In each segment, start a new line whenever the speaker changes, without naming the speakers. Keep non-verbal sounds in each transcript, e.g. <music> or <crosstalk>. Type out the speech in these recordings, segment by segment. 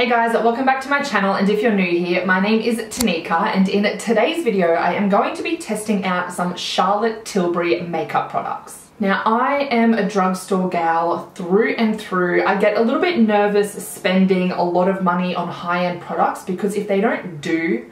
Hey guys, welcome back to my channel and if you're new here, my name is Tanika and in today's video I am going to be testing out some Charlotte Tilbury makeup products. Now I am a drugstore gal through and through. I get a little bit nervous spending a lot of money on high-end products because if they don't do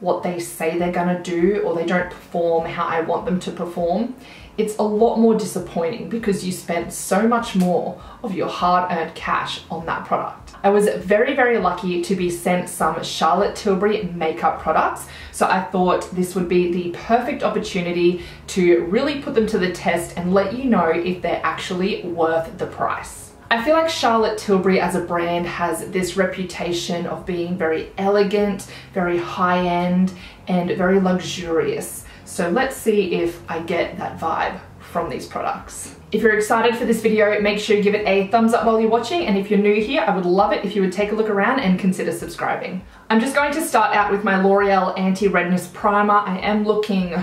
what they say they're gonna do or they don't perform how I want them to perform, it's a lot more disappointing because you spent so much more of your hard-earned cash on that product. I was very, very lucky to be sent some Charlotte Tilbury makeup products. So I thought this would be the perfect opportunity to really put them to the test and let you know if they're actually worth the price. I feel like Charlotte Tilbury as a brand has this reputation of being very elegant, very high-end, and very luxurious. So let's see if I get that vibe from these products. If you're excited for this video, make sure you give it a thumbs up while you're watching. And if you're new here, I would love it if you would take a look around and consider subscribing. I'm just going to start out with my L'Oreal Anti-Redness Primer. I am looking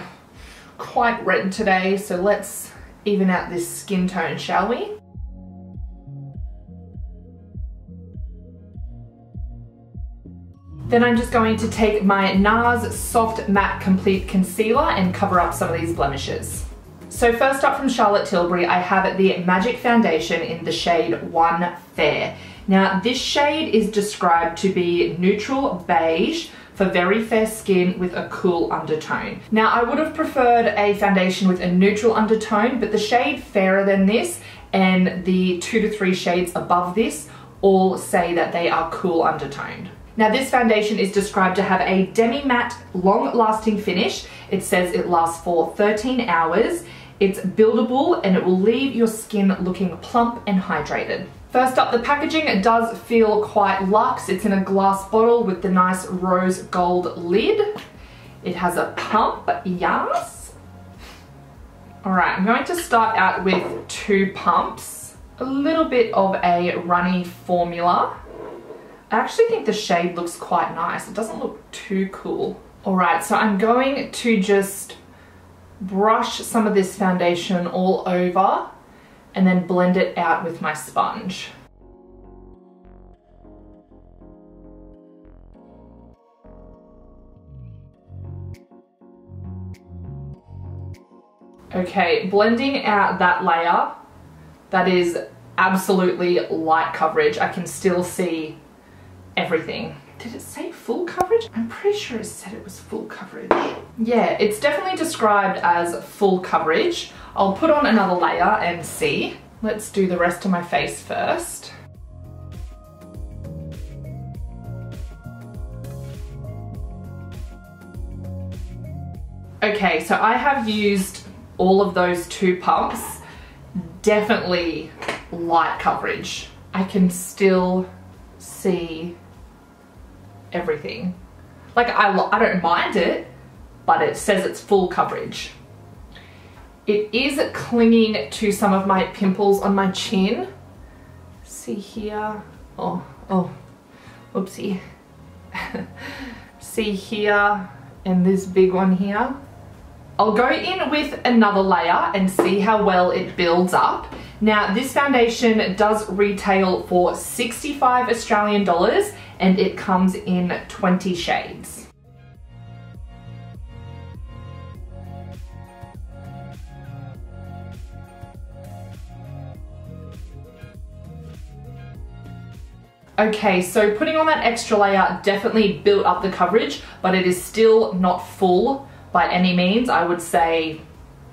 quite red today, so let's even out this skin tone, shall we? Then I'm just going to take my NARS Soft Matte Complete Concealer and cover up some of these blemishes. So first up from Charlotte Tilbury, I have the Magic Foundation in the shade One Fair. Now this shade is described to be neutral beige for very fair skin with a cool undertone. Now I would have preferred a foundation with a neutral undertone, but the shade fairer than this and the two to three shades above this all say that they are cool undertoned. Now this foundation is described to have a demi-matte long lasting finish. It says it lasts for 13 hours it's buildable and it will leave your skin looking plump and hydrated. First up, the packaging does feel quite luxe. It's in a glass bottle with the nice rose gold lid. It has a pump, yes. All right, I'm going to start out with two pumps. A little bit of a runny formula. I actually think the shade looks quite nice. It doesn't look too cool. All right, so I'm going to just brush some of this foundation all over and then blend it out with my sponge. Okay, blending out that layer, that is absolutely light coverage. I can still see everything. Did it say full coverage? I'm pretty sure it said it was full coverage. Yeah, it's definitely described as full coverage. I'll put on another layer and see. Let's do the rest of my face first. Okay, so I have used all of those two pumps. Definitely light coverage. I can still see everything. Like I, I don't mind it, but it says it's full coverage. It is clinging to some of my pimples on my chin. See here, oh, oh, oopsie. <laughs> See here and this big one here. I'll go in with another layer and see how well it builds up. Now this foundation does retail for 65 Australian dollars and it comes in 20 shades. Okay, so putting on that extra layer definitely built up the coverage, but it is still not full by any means. I would say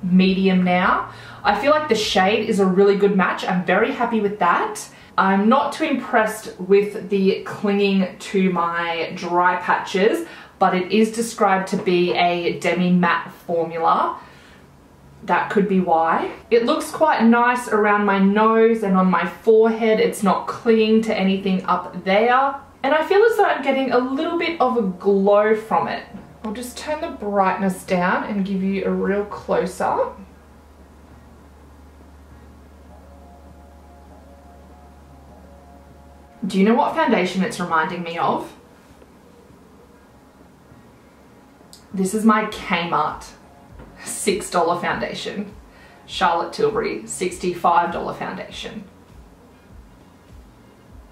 medium now. I feel like the shade is a really good match. I'm very happy with that. I'm not too impressed with the clinging to my dry patches, but it is described to be a demi-matte formula. That could be why. It looks quite nice around my nose and on my forehead. It's not clinging to anything up there. And I feel as though I'm getting a little bit of a glow from it. I'll just turn the brightness down and give you a real close-up. Do you know what foundation it's reminding me of? This is my Kmart $6 foundation. Charlotte Tilbury $65 foundation.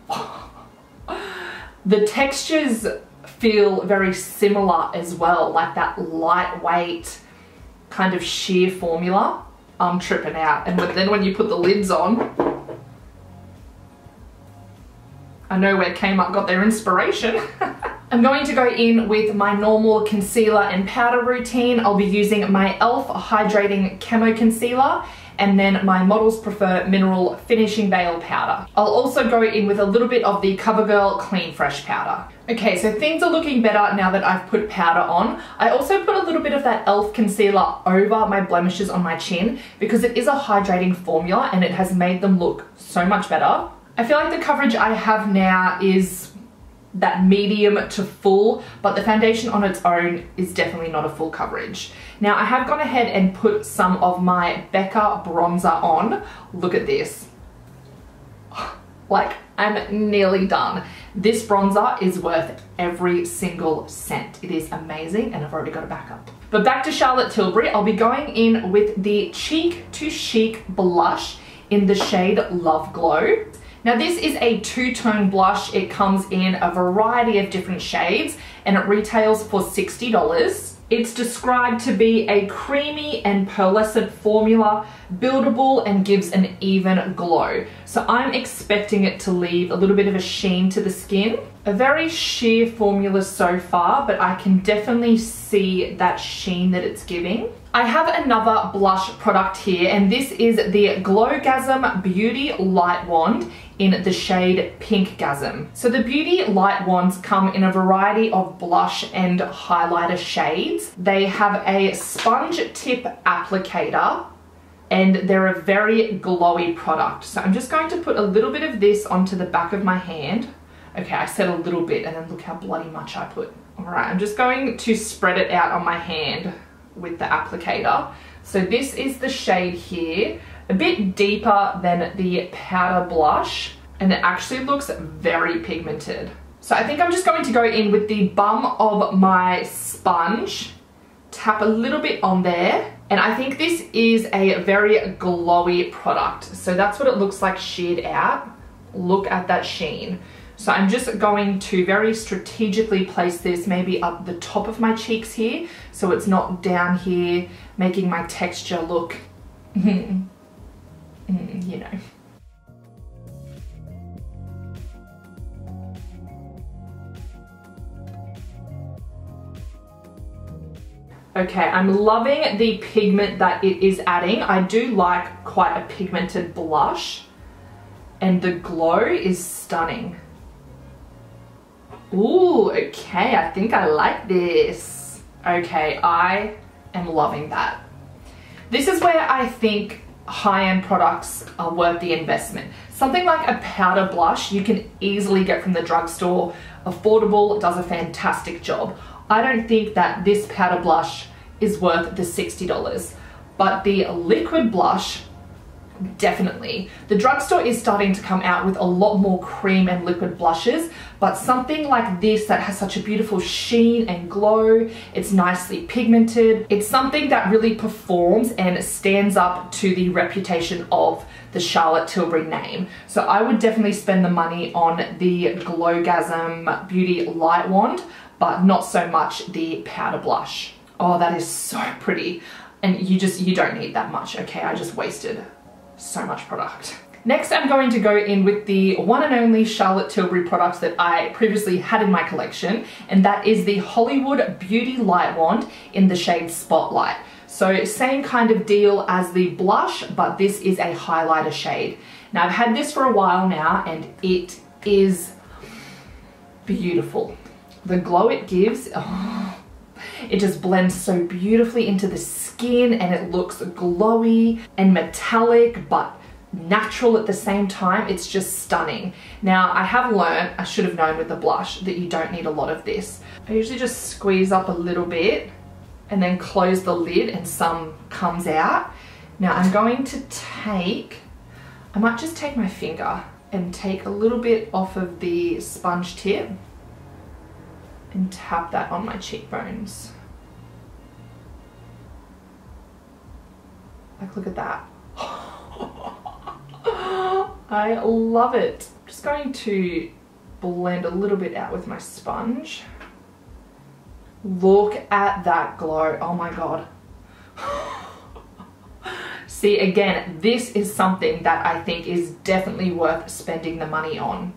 <laughs> The textures feel very similar as well, like that lightweight kind of sheer formula. I'm tripping out. And then when you put the lids on, I know where Kmart got their inspiration. <laughs> I'm going to go in with my normal concealer and powder routine. I'll be using my e.l.f. Hydrating Camo Concealer and then my Models Prefer Mineral Finishing Veil Powder. I'll also go in with a little bit of the CoverGirl Clean Fresh Powder. Okay, so things are looking better now that I've put powder on. I also put a little bit of that e.l.f. concealer over my blemishes on my chin because it is a hydrating formula and it has made them look so much better. I feel like the coverage I have now is that medium to full, but the foundation on its own is definitely not a full coverage. Now I have gone ahead and put some of my Becca bronzer on. Look at this. <sighs> Like, I'm nearly done. This bronzer is worth every single cent. It is amazing and I've already got a backup. But back to Charlotte Tilbury, I'll be going in with the Cheek to Chic blush in the shade Love Glow. Now this is a two-tone blush. It comes in a variety of different shades and it retails for $60. It's described to be a creamy and pearlescent formula, buildable and gives an even glow. So I'm expecting it to leave a little bit of a sheen to the skin. A very sheer formula so far, but I can definitely see that sheen that it's giving. I have another blush product here and this is the Glowgasm Beauty Light Wand in the shade Pinkgasm. So the Beauty Light Wands come in a variety of blush and highlighter shades. They have a sponge tip applicator and they're a very glowy product. So I'm just going to put a little bit of this onto the back of my hand. Okay, I said a little bit and then look how bloody much I put. All right, I'm just going to spread it out on my hand with the applicator. So this is the shade here, a bit deeper than the powder blush, and it actually looks very pigmented. So I think I'm just going to go in with the bum of my sponge, tap a little bit on there, and I think this is a very glowy product. So that's what it looks like sheared out. Look at that sheen. So I'm just going to very strategically place this maybe up the top of my cheeks here so it's not down here making my texture look, <laughs> mm-hmm, mm-hmm, you know. Okay, I'm loving the pigment that it is adding. I do like quite a pigmented blush and the glow is stunning. Ooh, okay, I think I like this. Okay, I am loving that. This is where I think high-end products are worth the investment. Something like a powder blush you can easily get from the drugstore, affordable, does a fantastic job. I don't think that this powder blush is worth the $60, but the liquid blush definitely. The drugstore is starting to come out with a lot more cream and liquid blushes, but something like this that has such a beautiful sheen and glow, it's nicely pigmented, it's something that really performs and stands up to the reputation of the Charlotte Tilbury name. So I would definitely spend the money on the Glowgasm Beauty Light Wand, but not so much the powder blush. Oh, that is so pretty. And you just, you don't need that much, okay? I just wasted so much product. Next, I'm going to go in with the one and only Charlotte Tilbury product that I previously had in my collection, and that is the Hollywood Beauty Light Wand in the shade Spotlight. So same kind of deal as the blush, but this is a highlighter shade. Now I've had this for a while now, and it is beautiful. The glow it gives, oh, it just blends so beautifully into the skin and it looks glowy and metallic but natural at the same time. It's just stunning. Now I have learned, I should have known with the blush, that you don't need a lot of this. I usually just squeeze up a little bit and then close the lid and some comes out. Now I'm going to take, I might just take my finger and take a little bit off of the sponge tip and tap that on my cheekbones. Like look at that. <laughs> I love it. I'm just going to blend a little bit out with my sponge. Look at that glow. Oh my God. <laughs> See, again, this is something that I think is definitely worth spending the money on.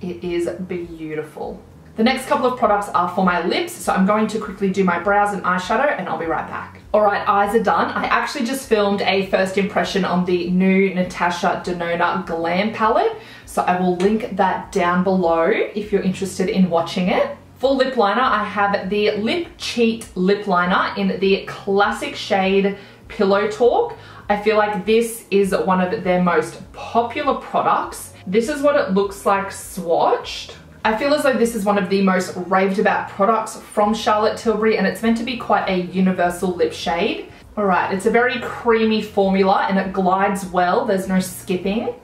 It is beautiful. The next couple of products are for my lips, so I'm going to quickly do my brows and eyeshadow and I'll be right back. Alright, eyes are done. I actually just filmed a first impression on the new Natasha Denona Glam palette, so I will link that down below if you're interested in watching it. For lip liner, I have the Lip Cheat Lip Liner in the classic shade Pillow Talk. I feel like this is one of their most popular products. This is what it looks like swatched. I feel as though this is one of the most raved about products from Charlotte Tilbury and it's meant to be quite a universal lip shade. All right, it's a very creamy formula and it glides well. There's no skipping.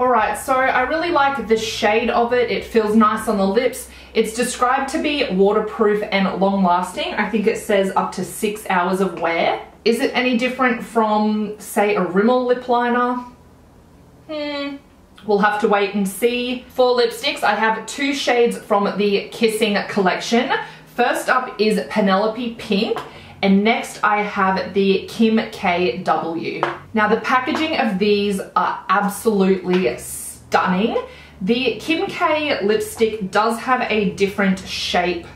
Alright, so I really like the shade of it. It feels nice on the lips. It's described to be waterproof and long lasting. I think it says up to six hours of wear. Is it any different from, say, a Rimmel lip liner? Hmm, We'll have to wait and see. For lipsticks, I have two shades from the Kissing collection. First up is Penelope Pink, and next I have the Kim KW. Now the packaging of these are absolutely stunning. The Kim K lipstick does have a different shape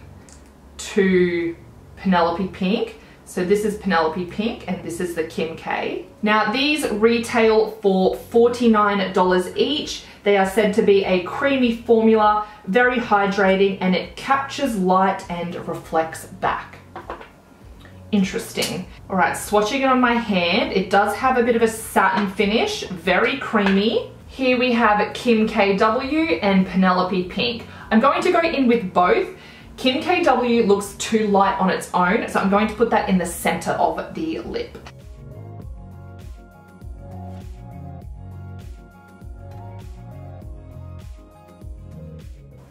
to Penelope Pink. So this is Penelope Pink and this is the Kim K. Now these retail for $49 each. They are said to be a creamy formula, very hydrating, and it captures light and reflects back. Interesting. All right, swatching it on my hand, it does have a bit of a satin finish, very creamy. Here we have Kim KW and Penelope Pink. I'm going to go in with both Kim KW looks too light on its own, so I'm going to put that in the center of the lip.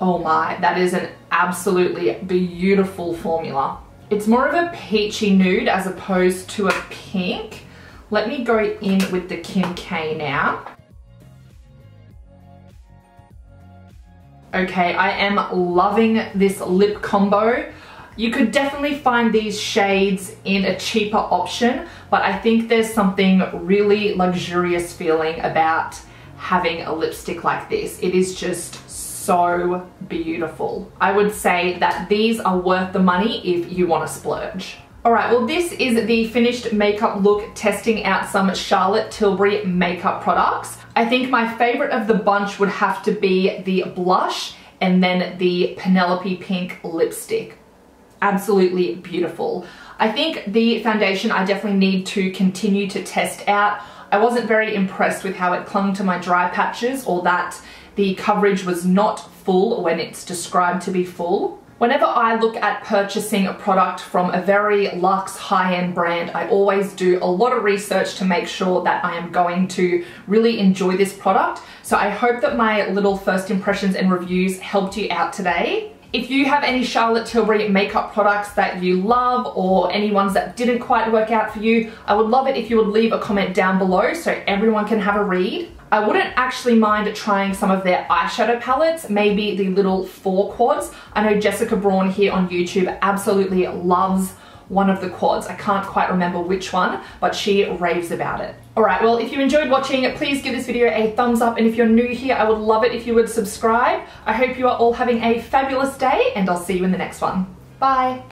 Oh my, that is an absolutely beautiful formula. It's more of a peachy nude as opposed to a pink. Let me go in with the Kim K now. Okay, I am loving this lip combo. You could definitely find these shades in a cheaper option, but I think there's something really luxurious feeling about having a lipstick like this. It is just so beautiful. I would say that these are worth the money if you want to splurge. Alright, well this is the finished makeup look testing out some Charlotte Tilbury makeup products. I think my favorite of the bunch would have to be the blush and then the Penelope Pink lipstick. Absolutely beautiful. I think the foundation I definitely need to continue to test out. I wasn't very impressed with how it clung to my dry patches or that the coverage was not full when it's described to be full. Whenever I look at purchasing a product from a very luxe high-end brand, I always do a lot of research to make sure that I am going to really enjoy this product. So I hope that my little first impressions and reviews helped you out today. If you have any Charlotte Tilbury makeup products that you love or any ones that didn't quite work out for you, I would love it if you would leave a comment down below so everyone can have a read. I wouldn't actually mind trying some of their eyeshadow palettes, maybe the little four quads. I know Jessica Braun here on YouTube absolutely loves one of the quads. I can't quite remember which one, but she raves about it. Alright, well if you enjoyed watching, please give this video a thumbs up and if you're new here, I would love it if you would subscribe. I hope you are all having a fabulous day and I'll see you in the next one. Bye!